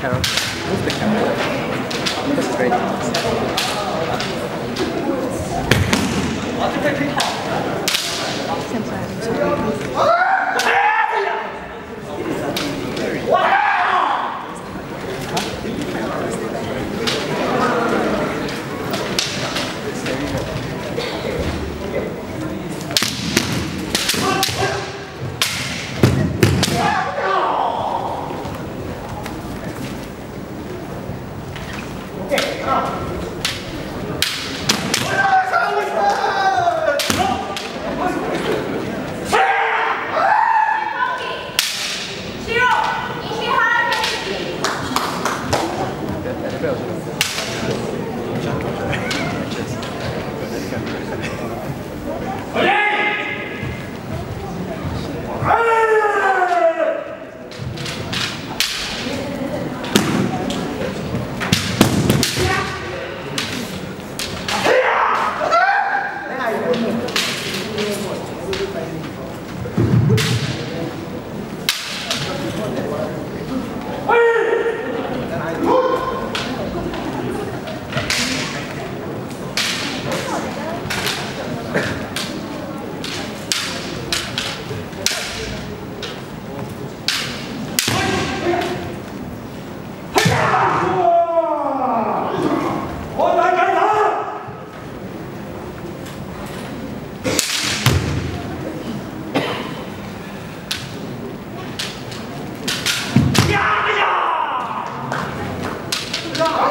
character. Move the camera. This is great. 对啊。 자.